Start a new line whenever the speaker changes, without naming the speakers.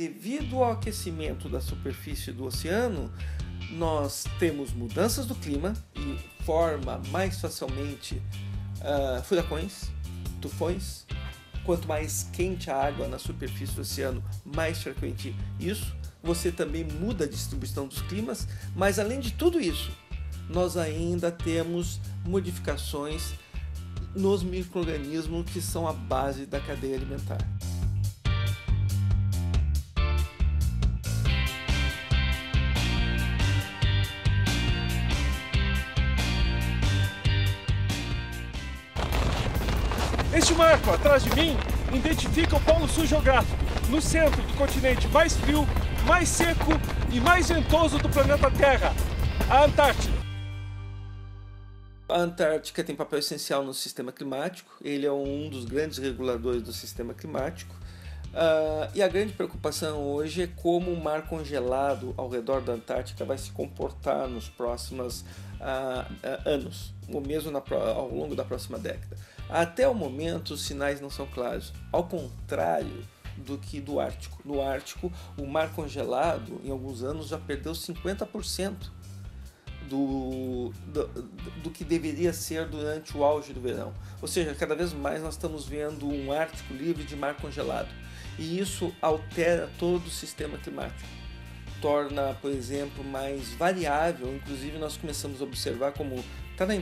devido ao aquecimento da superfície do oceano, nós temos mudanças do clima e forma mais facilmente uh, furacões, tufões. Quanto mais quente a água na superfície do oceano, mais frequente isso. Você também muda a distribuição dos climas, mas além de tudo isso, nós ainda temos modificações nos micro-organismos que são a base da cadeia alimentar.
Este marco atrás de mim identifica o Polo Sul geográfico, no centro do continente mais frio, mais seco e mais ventoso do planeta Terra, a Antártida.
A Antártica tem papel essencial no sistema climático, ele é um dos grandes reguladores do sistema climático. Uh, e a grande preocupação hoje é como o mar congelado ao redor da Antártica vai se comportar nos próximos uh, uh, anos, ou mesmo na, ao longo da próxima década. Até o momento, os sinais não são claros. Ao contrário do que do Ártico. No Ártico, o mar congelado, em alguns anos, já perdeu 50% do, do, do, que deveria ser durante o auge do verão. Ou seja, cada vez mais nós estamos vendo um Ártico livre de mar congelado. E isso altera todo o sistema climático. Torna, por exemplo, mais variável. Inclusive, nós começamos a observar como está na